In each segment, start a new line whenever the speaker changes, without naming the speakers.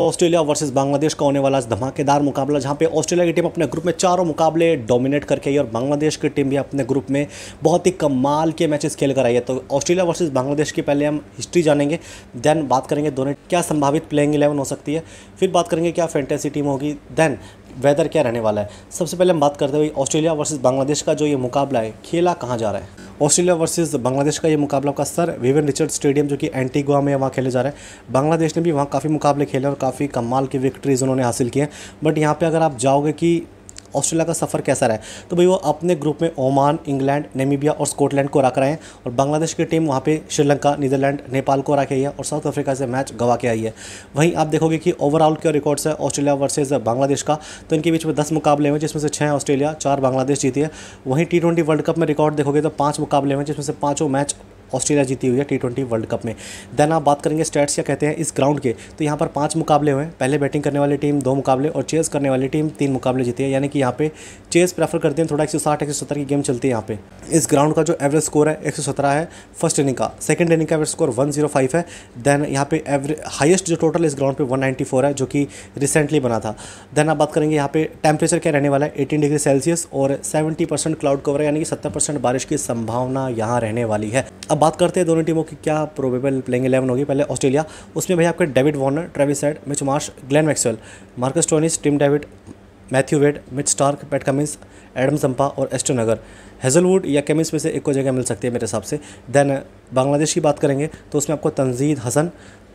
Australia versus Bangladesh का होने वाला धमाकेदार मुकाबला, जहाँ पे ऑस्ट्रेलिया की टीम अपने ग्रुप में चारों मुकाबले डोमिनेट करके आई और बांग्लादेश की टीम भी अपने ग्रुप में बहुत ही कमाल के मैचेस खेल कर आई है। तो ऑस्ट्रेलिया वर्सेस बांग्लादेश की पहले हम हिस्ट्री जानेंगे, देन बात करेंगे दोनों, क्या संभावित प्लेइंग इलेवन हो सकती है, फिर बात करेंगे क्या फैंटेसी टीम होगी, देन वेदर क्या रहने वाला है। सबसे पहले हम बात करते हुए ऑस्ट्रेलिया वर्सेस बांग्लादेश का जो ये मुकाबला है, खेला कहाँ जा रहा है? ऑस्ट्रेलिया वर्सेस बांग्लादेश का ये मुकाबला का सर विवेन रिचर्ड स्टेडियम, जो कि एंटीगुआ में वहाँ खेले जा रहे हैं। बांग्लादेश ने भी वहाँ काफ़ी मुकाबले खेले और काफ़ी कमाल की विक्ट्रीज उन्होंने हासिल किए हैं। बट यहाँ पर अगर आप जाओगे कि ऑस्ट्रेलिया का सफ़र कैसा रहा है? तो भाई वो अपने ग्रुप में ओमान, इंग्लैंड, नेमीबिया और स्कॉटलैंड को रख रहे हैं और बांग्लादेश की टीम वहाँ पे श्रीलंका, नीदरलैंड, नेपाल को रखे है और साउथ अफ्रीका से मैच गवा के आई है। वहीं आप देखोगे कि ओवरऑल क्या रिकॉर्ड्स है ऑस्ट्रेलिया वर्सेज बांग्लादेश का? तो इनके बीच में दस मुकाबले हुए, जिसमें से छः ऑस्ट्रेलिया, चार बांग्लादेश जीती है। वहीं टी वर्ल्ड कप में रिकॉर्ड देखोगे तो पाँच मुकाबले हुए, जिसमें से पाँचों मैच ऑस्ट्रेलिया जीती हुई है टी ट्वेंटी वर्ल्ड कप में। देन आप बात करेंगे स्टैट्स क्या कहते हैं इस ग्राउंड के तो यहाँ पर पाँच मुकाबले हुए हैं। पहले बैटिंग करने वाली टीम दो मुकाबले और चेस करने वाली टीम तीन मुकाबले जीती है। यानी कि यहाँ पे चेस प्रेफर करते हैं, थोड़ा एक सौ साठ, एक सौ सत्तर की गेम चलती है यहाँ पे। इस ग्राउंड का जो एवरेज स्कोर है, एक सौ सत्रह है फ़र्स्ट इनिंग का। सेकंड इनिंग का average score one zero five है। देन यहाँ पे एवरेज हाइस्ट जो टोटल इस ग्राउंड पे वन नाइन्टी फोर है, जो कि रिसेंटली बना था। देन आप बात करेंगे यहाँ पे टेम्परेचर क्या रहने वाला है? एटीन डिग्री सेल्सियस और सेवेंटी परसेंट क्लाउड कवर है, यानी कि सत्तर परसेंट बारिश की संभावना यहाँ रहने वाली है। अब बात करते हैं दोनों टीमों की क्या प्रोबेबल प्लेइंग इलेवन होगी। पहले ऑस्ट्रेलिया, उसमें भाई आपके David Warner Travis Head Mitch Marsh Glenn Maxwell Marcus Stoinis Tim David Matthew Wade Mitch Starc Pat Cummins Adam Zampa और एस्टो नगर हेजलवुड या केमिस में से एक को जगह मिल सकती है मेरे हिसाब से। देन बांग्लादेश की बात करेंगे तो उसमें आपको तंजीद हसन,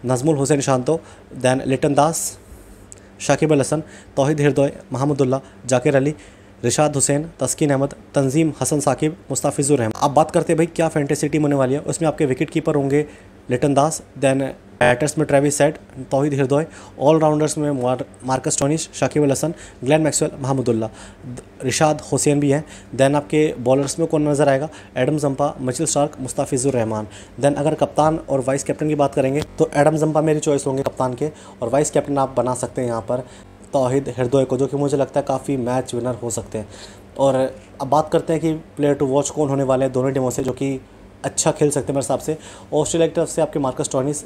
नजमुल हुसैन शांतो देन लिटन दास शाकिब अल हसन, तोहिद हृदय महमदुल्ला जाकिर अली रिशाद हुसैन, तस्किन अहमद, तंजीम हसन साकिब मुस्ताफिजुर रहमान। अब बात करते हैं भाई, क्या फैंटेसी टीम होने वाली है? उसमें आपके विकेट कीपर होंगे लिटन दास देन बैटर्स में Travis Head, Towhid Hridoy allrounders में Marcus Stoinis Shakib Al Hasan, Glenn Maxwell Mahmudullah Rishad Hossain भी हैं। देन आपके बॉलर्स में कौन नज़र आएगा? Adam Zampa, Mitchell Starc Mustafizur Rahman. Then अगर कप्तान और वाइस कैप्टन की बात करेंगे तो एडम जंपा मेरी चॉइस होंगे कप्तान के, और वाइस कैप्टन आप बना सकते हैं यहाँ पर। तोहिद हृदय को, जो कि मुझे लगता है काफ़ी मैच विनर हो सकते हैं। और अब बात करते हैं कि प्लेयर टू वॉच कौन होने वाले हैं दोनों टीमों से, जो कि अच्छा खेल सकते हैं मेरे हिसाब से। ऑस्ट्रेलिया की तरफ़ से आपके मार्कस टॉनिस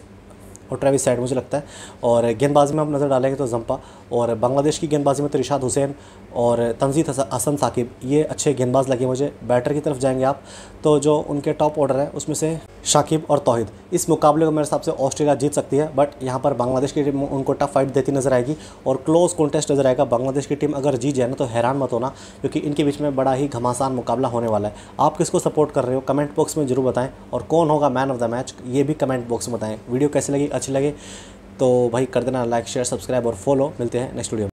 और ट्रेविस साइड मुझे लगता है। और गेंदबाजी में हम नज़र डालेंगे तो जंपा और बांग्लादेश की गेंदबाजी में तो रिशाद हुसैन और तंजीद हसन साकिब ये अच्छे गेंदबाज लगे मुझे। बैटर की तरफ़ जाएँगे आप। तो जो उनके टॉप ऑर्डर है, उसमें से शाकिब और तोहिद। इस मुकाबले को मेरे हिसाब से ऑस्ट्रेलिया जीत सकती है बट यहाँ पर बांग्लादेश की टीम उनको टफ फाइट देती नज़र आएगी और क्लोज कॉन्टेस्ट नज़र आएगा। बांग्लादेश की टीम अगर जीत जाए ना तो हैरान मत होना, क्योंकि इनके बीच में बड़ा ही घमासान मुकाबला होने वाला है। आप किसको सपोर्ट कर रहे हो? कमेंट बॉक्स में ज़रूर बताएँ और कौन होगा मैन ऑफ़ द मैच ये भी कमेंट बॉक्स में बताएँ। वीडियो कैसी लगी? अच्छी लगे? तो भाई कर देना लाइक शेयर सब्सक्राइब और फॉलो मिलते हैं नेक्स्ट वीडियो